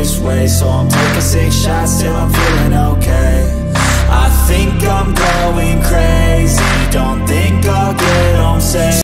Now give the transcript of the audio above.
this way. So I'm taking six shots till I'm feeling